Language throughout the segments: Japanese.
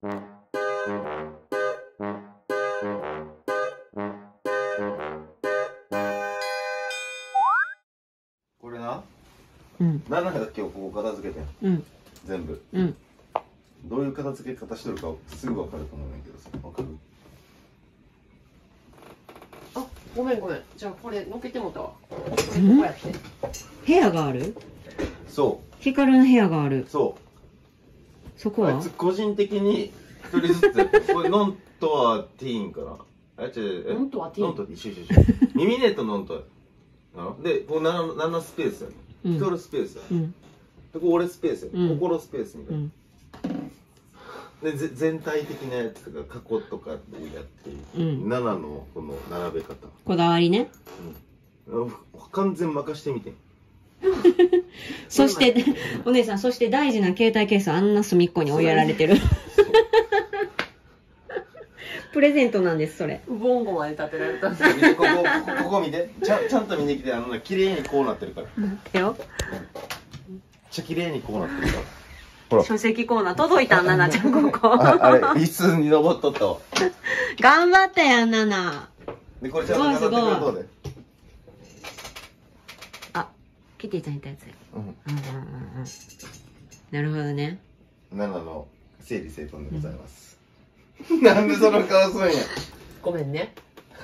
これな？うん。7だけをここ片付けてんうん。全部。うん。どういう片付け方してるかすぐ分かると思うんだけどさ。分かる？あごめんごめん。じゃあこれのけてもたわ。これうん。こうやって。部屋がある？そヒカルの部屋がある。うそうそこは？あいつ個人的に一人ずつ これノンとはティーンかな？あ違う違うえ？ノンとはティーン。ノンと一緒一緒一緒。耳ネとノンとでこう 7, 7スペースやねうん。ヒカルスペースやねうん。でここ俺スペースやね、うん。心スペースみたいな、うん。でぜ全体的なやつとか過去とかでやって、うん。7のこの並べ方、こだわりね。うん、完全任してみてそしてお姉さんそして大事な携帯ケースあんな隅っこに追いやられてる。プレゼントなんですそれ。ボンゴまで立てられた見てここここここ見て。ちゃんちゃんと見に来てあのね綺麗にこうなってるから。めっ待ってよ。ちゃ綺麗にこうなってるから。ほら。書籍コーナー届いたななちゃんここ。ああれ椅子に登っとったわ。頑張ったやんななでこれちゃんと飾ってくれとうであキティちゃんいたやつや。うん。うんうんうんうん。なるほどね。7の整理整頓でございます、なんでその顔すんや。ごめんね。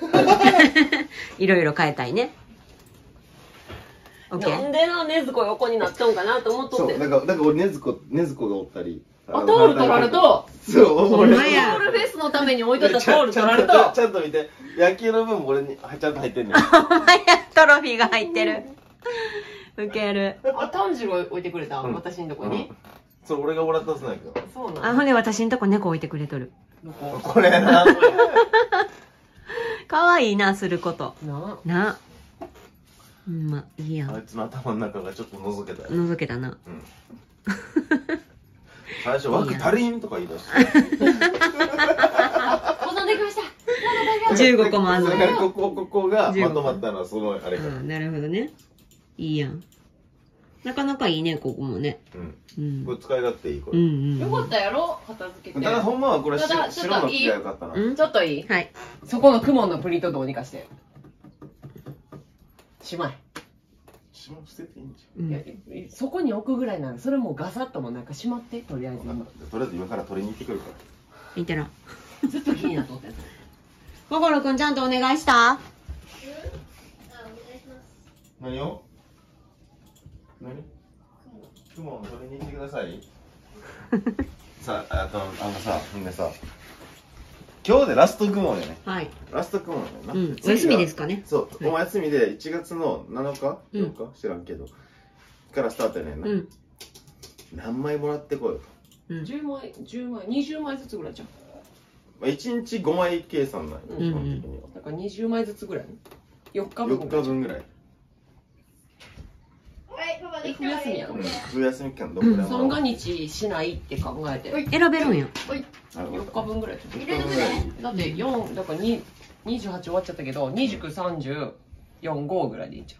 いろいろ変えたいね。なんでなねずこ横になったんかなと思っとって。そうだからだから俺ねずこねずこがおったり。あタオル取られと。そうタオルフェスのために置いとったタオルちゃん取られととちゃんと見て。野球の分も俺にちゃんと入ってんねん。お前や。トロフィーが入ってるウケる。あ炭治郎置いてくれた、うん。私んとこに、そう俺がもらったやつなんやけどそうなんあほんで私んとこ猫置いてくれとる。どここれな。かわいいなすること。な。な。うんまいいやん。あいつの頭の中がちょっと覗けたよ、覗けたな。うん、最初枠足りんとか言い出して。あ保存できました。15個もあんのここここが15まとまったのはそのあれからうんなるほどねいいやん。なかなかいいねここもね。うん。うん。これ使い勝手いいこれ、うんうんよかったやろ？片付けて。ただほんまはこれただ白白の木がよかったな、うん？ちょっといい？はい。そこのクモンのプリントどうにかして。しまい。白捨てていいんじうん。いやいそこに置くぐらいならそれもうガサッともなんかしまってとりあえずとりあえず今から取りに行ってくるから。見てらずっと気になっとって 心くんちゃんとお願いした？何を？何？雲を取りに行ってください。さああとあのさほんでさ今日でラスト雲やね。はい。ラスト雲やねんな、うん。お休みですかね。そう、はい。お前休みで1月の7日？うん。4日、知らんけど。からスタートやねんな、うん。何枚もらってこいよう。ん。10枚10枚20枚ずつぐらいじゃんまあ、1日5枚計算なんようん。基本的には、だから20枚ずつぐらい4日分4日分ぐらい、え冬休みやろ。うん、冬休み期間どんぐらい三うが日しないって考えて。選べるんや。4日分ぐらい4日分ぐらい。だって4だから2 28終わっちゃったけど293045ぐらいでいいんじ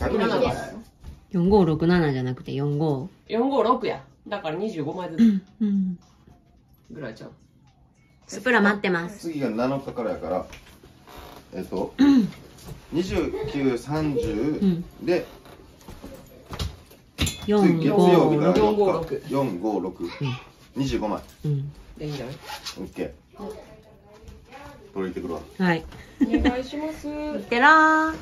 ゃん100人いらなかったよ4567じゃなくて45 456や。だから25枚ずつぐらいじゃんスプラ待ってます。次が7日からやからえっと？2930、うんで月曜日から45 4日456、25枚。うん。でいいんじゃない？OK 取りに行ってくるわ。はい。お願いします。いってらー